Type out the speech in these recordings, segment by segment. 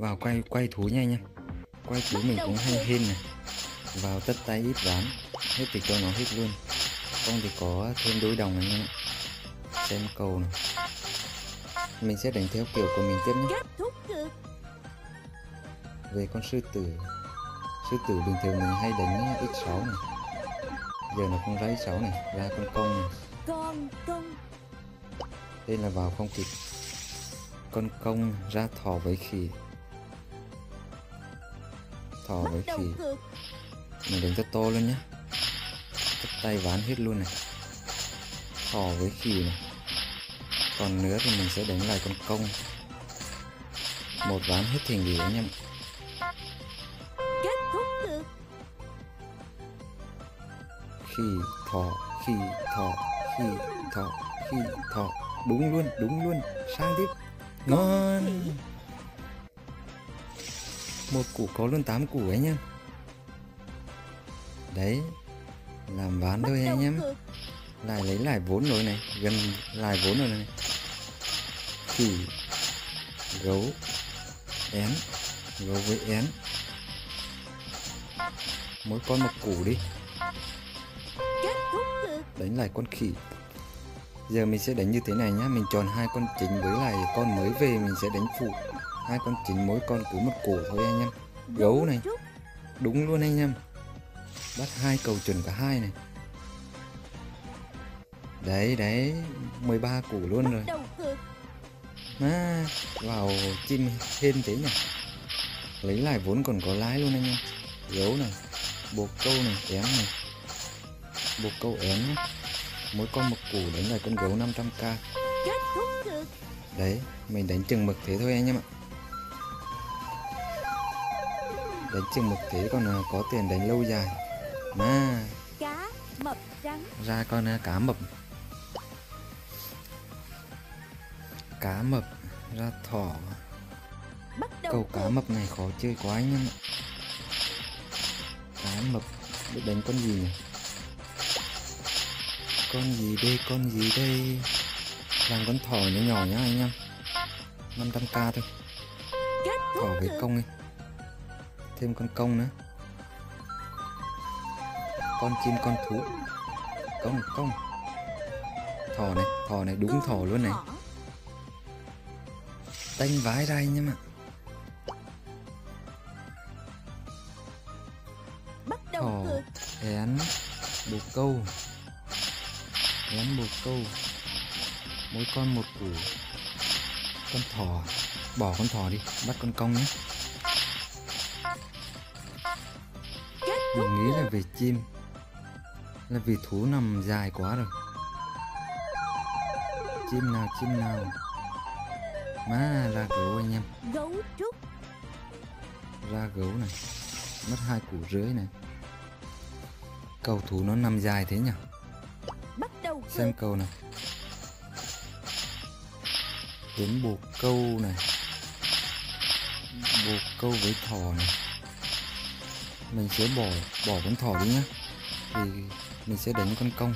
vào quay quay thú nha anh em quay thú mình cũng hay hên này. Vào tất tay ít ván. Hết thì cho nó hết luôn. Không thì có thêm đối đồng anh em ạ xem cầu này. Mình sẽ đánh theo kiểu của mình tiếp nhé về con sư tử. Sư tử bình thường mình hay đánh x6 này. Giờ nó không ra x6 này ra con công này. Con công. Đây là vào không kịp. Con công ra thỏ với khỉ thỏ bắt với khỉ mình đánh cho to luôn nhé tất tay ván hết luôn này. Thỏ với khỉ này. Còn nữa thì mình sẽ đánh lại con công. Một ván hết thỉnh gì anh em kết thúc cược khỉ thỏ khỉ thỏ khỉ thỏ khỉ thỏ đúng luôn đúng luôn. Sang tiếp. Ngon một củ có luôn 8 củ anh em đấy làm ván thôi anh em. lại lấy lại vốn rồi này gần lại vốn rồi này. Khỉ gấu én gấu với én. Mỗi con một củ đi. Đánh lại con khỉ. Giờ mình sẽ đánh như thế này nhá. Mình chọn hai con chính với lại con mới về mình sẽ đánh phụ hai con chính mỗi con cứ một củ thôi anh em. Gấu này. đúng luôn anh em. Bắt hai cầu chuẩn cả hai này. Đấy đấy. 13 củ luôn rồi. à, vào chim hên thế nhỉ? Lấy lại vốn còn có lái luôn anh em. Gấu này bồ câu này én này. Bồ câu én nhé. Mỗi con một củ đánh lại con gấu 500k kết thúc cược đấy mình đánh chừng mực thế thôi anh em ạ đánh chừng mực thế còn à, có tiền đánh lâu dài. Mà cá mập trắng. Ra con à, cá mập. Cá mập ra thỏ. Câu cá mập này khó chơi quá anh em ạ. Cá mập biết đánh con gì nhỉ? Con gì đây con gì đây? Làm con thỏ nhỏ nhỏ nhá anh em. 500k thôi. Thỏ với công ấy thêm con công nữa. Con chim con thú. Công công thỏ này thỏ này đúng thỏ luôn này. Tanh vái ra anh em ạ. Bắt đầu thỏ én bồ câu. Én bồ câu. Mỗi con một củ. Con thỏ. Bỏ con thỏ đi bắt con công nhé mình nghĩ là về chim là vì thú nằm dài quá rồi. Chim nào chim nào? Má ra gấu anh em. Gấu trúc. Ra gấu này mất hai củ rưỡi này. Cầu thủ nó nằm dài thế nhỉ? Bắt đầu xem câu này đến bồ câu này. Bồ câu với thỏ này mình sẽ bỏ bỏ con thỏ đi nhá. Thì mình sẽ đánh con công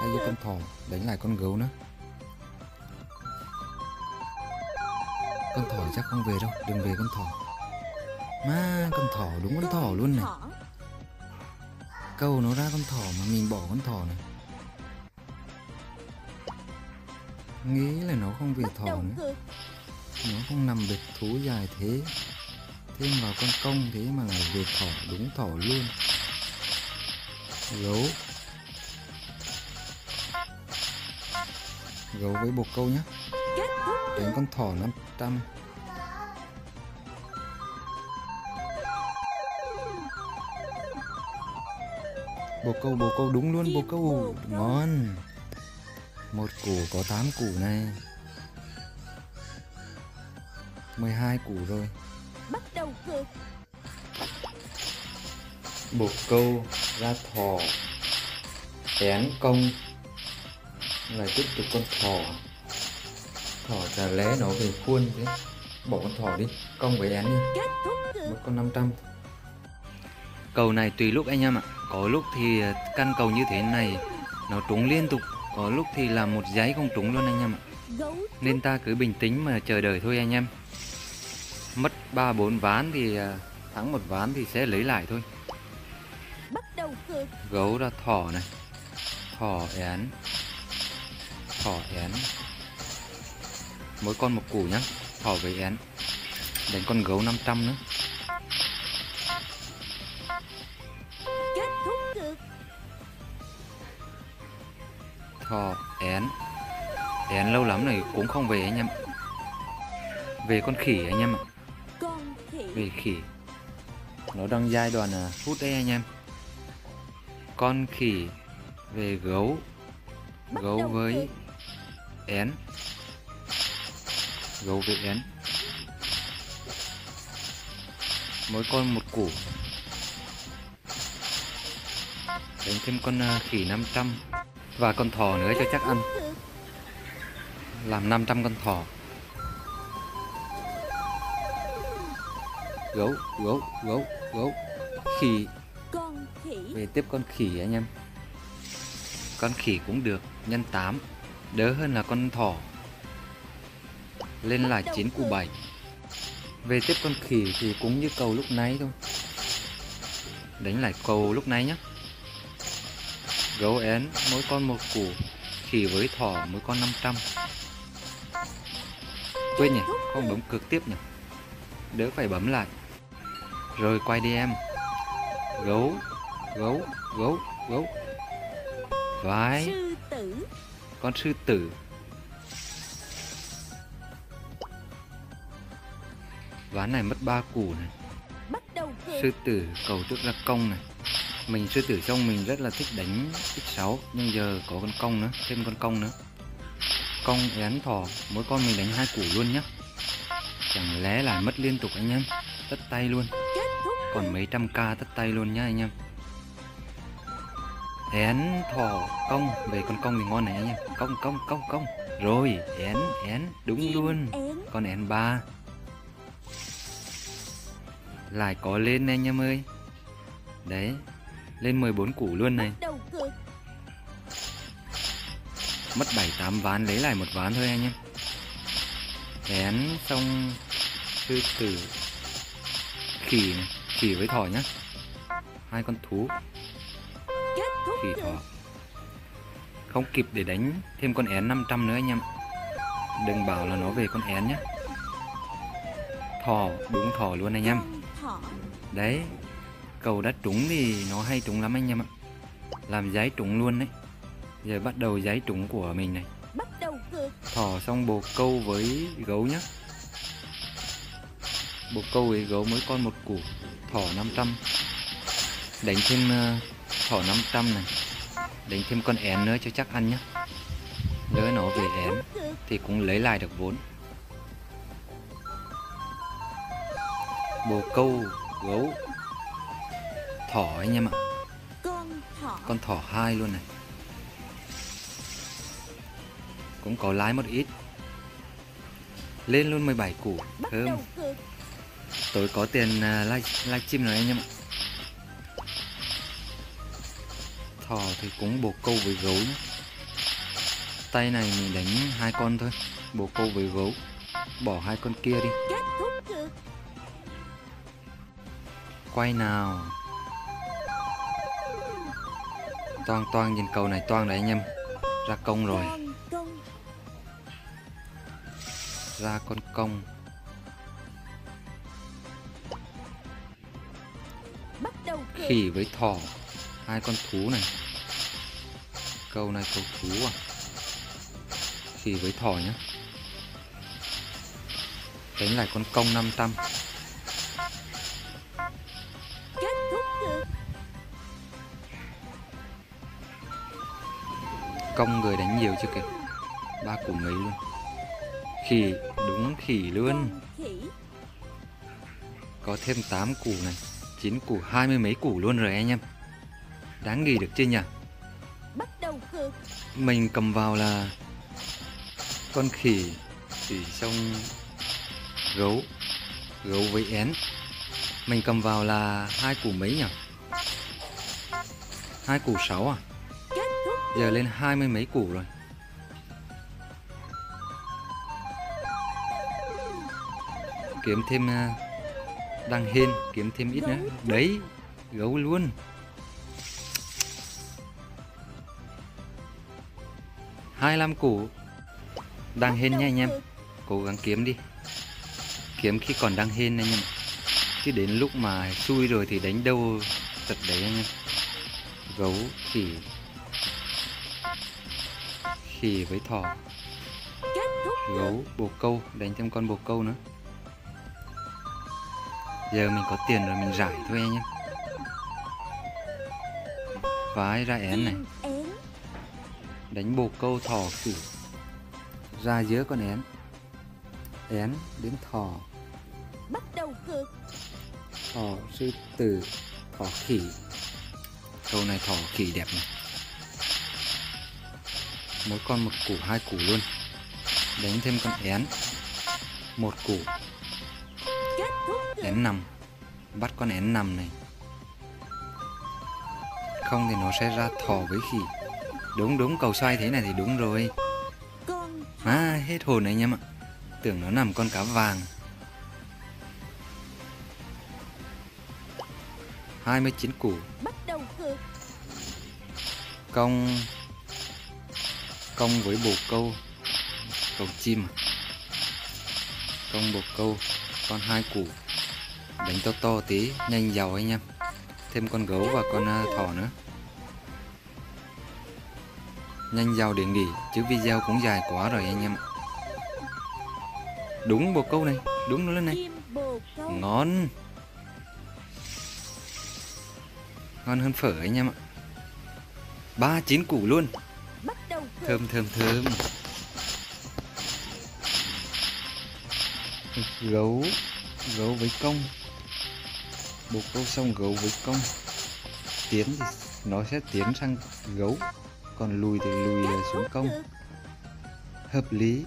hay với con thỏ đánh lại con gấu nữa. Con thỏ chắc không về đâu. Đừng về con thỏ. Má con thỏ đúng con thỏ luôn này. Câu nó ra con thỏ mà mình bỏ con thỏ này. Nghĩ là nó không về thỏ nữa. Nó không nằm biệt thú dài thế thêm vào con công thế mà lại về thỏ đúng thỏ luôn. Gấu. Gấu với bồ câu nhé đánh con thỏ 500 bồ câu bồ câu đúng luôn, bồ câu. Ngon. Một củ có 8 củ này. 12 củ rồi đầu cược bồ câu ra thỏ én công lại tiếp tục con thỏ thỏ chả lẽ nó về khuôn thế? Bỏ con thỏ đi công với én đi. Một con 500 cầu này tùy lúc anh em ạ. Có lúc thì ờ, căn cầu như thế này nó trúng liên tục. Có lúc thì là một giấy không trúng luôn anh em ạ. Nên ta cứ bình tĩnh mà chờ đợi thôi anh em mất ba bốn ván thì à, thắng một ván thì sẽ lấy lại thôi. Bắt đầu cược. Gấu là thỏ này. Thỏ én. Thỏ én. Mỗi con một củ nhá. Thỏ với én. Đánh con gấu 500 nữa. Thỏ én. Én lâu lắm rồi cũng không về anh em về con khỉ anh em ạ về khỉ. Nó đang giai đoạn à, hút đấy anh em. Con khỉ về gấu. Gấu với én. Gấu với én. Mỗi con một củ. Đánh thêm con à, khỉ 500 và con thỏ nữa cho chắc ăn. Làm 500 con thỏ gấu gấu gấu gấu. Khỉ. Về tiếp con khỉ anh em. Con khỉ cũng được nhân 8 đỡ hơn là con thỏ. Lên là 9 củ 7 về tiếp con khỉ thì cũng như cầu lúc nãy thôi. Đánh lại cầu lúc nãy nhé gấu én mỗi con một củ. Khỉ với thỏ mỗi con 500 quên nhỉ không bấm cực tiếp nhỉ. Đỡ phải bấm lại rồi quay đi em. Gấu gấu gấu gấu. Vái sư tử. Con sư tử. Ván này mất ba củ này. Bắt đầu cược sư tử cầu tức là công này. Mình sư tử trong mình rất là thích đánh x6 nhưng giờ có con công nữa thêm con công nữa. Công én thỏ mỗi con mình đánh hai củ luôn nhá. Chẳng lẽ lại mất liên tục anh em? Tất tay luôn còn mấy trăm k tất tay luôn nhá anh em. Én thỏ công về con công thì ngon này anh em. Công công công công. Rồi én én đúng luôn. con én ba. Lại có lên anh em ơi. Đấy lên 14 củ luôn này. Mất 7 8 ván lấy lại một ván thôi anh em. Én xong sư tử khỉ này khỉ với thỏ nhá. Hai con thú. Khỉ thỏ. Không kịp để đánh thêm con én 500 nữa anh em đừng bảo là nó về con én nhé thỏ đúng thỏ luôn anh em. Đấy cầu đã trúng thì nó hay trúng lắm anh em ạ. Làm giấy trúng luôn đấy. Giờ bắt đầu giấy trúng của mình này. Thỏ xong bồ câu với gấu nhá bồ câu với gấu mỗi con một củ thỏ 500 đánh thêm ờ, thỏ 500 này. Đánh thêm con én nữa cho chắc ăn nhá. Lỡ nó về én thì cũng lấy lại được vốn. Bồ câu gấu. Thỏ anh em ạ. Con thỏ hai luôn này. Cũng có lái một ít. Lên luôn 17 củ. Thơm tối có tiền à, live live stream rồi anh em ạ. Thỏ thì cũng bồ câu với gấu nhé tay này mình đánh hai con thôi bồ câu với gấu. Bỏ hai con kia đi. Quay nào. Toang toang nhìn cầu này toang đấy anh em. Ra công rồi. Ra con công khỉ với thỏ. Hai con thú này. Câu này câu thú à? Khỉ với thỏ nhá. Đánh lại con công 500 kết thúc cược công người đánh nhiều chưa kìa? Ba củ mấy luôn? Khỉ đúng khỉ luôn. Có thêm 8 củ này 9 củ hai mươi mấy củ luôn rồi anh em. Đáng nghỉ được chưa nhỉ? Bắt đầu cược mình cầm vào là con khỉ khỉ xong gấu gấu với én. Mình cầm vào là hai củ mấy nhỉ? Hai củ sáu à? Giờ lên hai mươi mấy củ rồi. Kiếm thêm đăng hên kiếm thêm ít nữa. Đấy gấu luôn. Hai mươi củ. Đăng hên nha anh em. Cố gắng kiếm đi. Kiếm khi còn đăng hên anh em. Chứ đến lúc mà xui rồi thì đánh đâu tật đấy anh em. Gấu khỉ. Khỉ với thỏ. Gấu bồ câu. Đánh thêm con bồ câu nữa giờ mình có tiền rồi mình giải thôi anh em. Vái ra én này? Đánh bồ câu thỏ khỉ ra giữa con én. Én đến thỏ. Bắt đầu cược thỏ sư tử, thỏ khỉ. Câu này thỏ khỉ đẹp này. Mỗi con một củ, hai củ luôn. Đánh thêm con én. Một củ kết thúc cược én nằm bắt con én nằm này. Không thì nó sẽ ra thỏ với khỉ. Đúng đúng, cầu xoay thế này thì đúng rồi. À hết hồn anh em ạ. Tưởng nó nằm con cá vàng. 29 củ bắt đầu công công với bồ câu. Cầu chim à? công bồ câu. Con hai củ đánh to to tí, nhanh giàu anh em. Thêm con gấu và con à, thỏ nữa. Nhanh giàu để nghỉ, chứ video cũng dài quá rồi anh em ạ. Đúng bồ câu này, đúng nó lên này. Ngon. Ngon hơn phở anh em ạ. Ba chín củ luôn. Thơm thơm thơm. Gấu gấu với công bồ câu xong gấu với công tiến thì nó sẽ tiến sang gấu còn lùi thì lùi xuống cược hợp lý.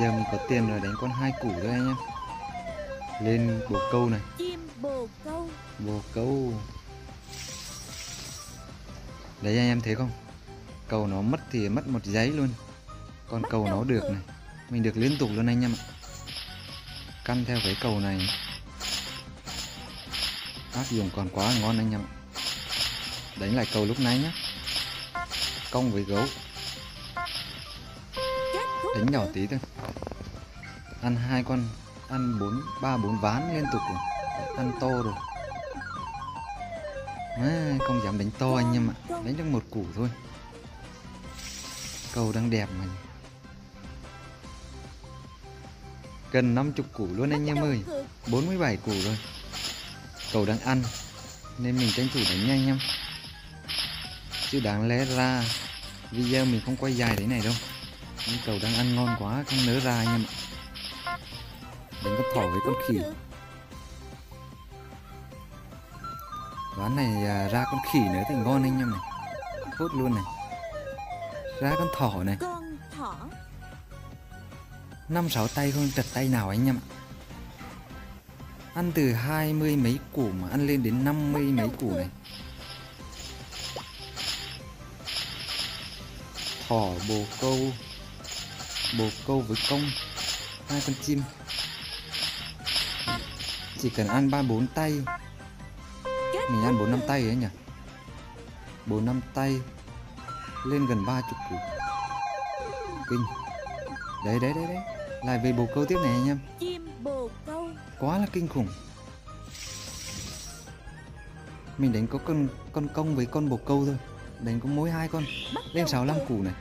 Giờ mình có tiền rồi đánh con hai củ thôi anh em. Lên bồ câu này. Chim bồ câu. Bồ câu. Đấy anh em thấy không? Cầu nó mất thì mất một giấy luôn. Còn cầu nó được này. Mình được liên tục luôn anh em ạ căn theo cái cầu này. Áp dụng còn quá ngon anh em đánh lại cầu lúc nãy nhé cong với gấu. Đánh nhỏ tí thôi. Ăn hai con ăn bốn ba bốn ván liên tục rồi. Ăn to rồi. À, không dám đánh to anh em ạ. Đánh được một củ thôi. Cầu đang đẹp mà gần 50 củ luôn anh em ơi. cược. 47 củ rồi. Cầu đang ăn nên mình tranh thủ đánh nhanh em. Chứ đáng lẽ ra video mình không quay dài thế này đâu. Nhưng cầu đang ăn ngon quá không nỡ ra anh em ạ. Đánh con thỏ với con khỉ. Ván này à, ra con khỉ nữa thì ngon anh em này. Hốt luôn này. Ra con thỏ này năm sáu tay không trật tay nào anh em ạ? Ăn từ hai mươi mấy củ mà ăn lên đến năm mươi mấy củ này. Thỏ, bồ câu. Bồ câu với công hai con chim. Chỉ cần ăn ba bốn tay. Mình ăn bốn năm tay ấy nhỉ? Bốn năm tay, lên gần ba chục củ. Kinh. Đấy đấy đấy đấy lại về bồ câu tiếp này anh em. Chim bồ câu. Quá là kinh khủng. Mình đánh có con con công với con bồ câu thôi. Đánh có mỗi hai con. Lên đầu 65 cược. củ này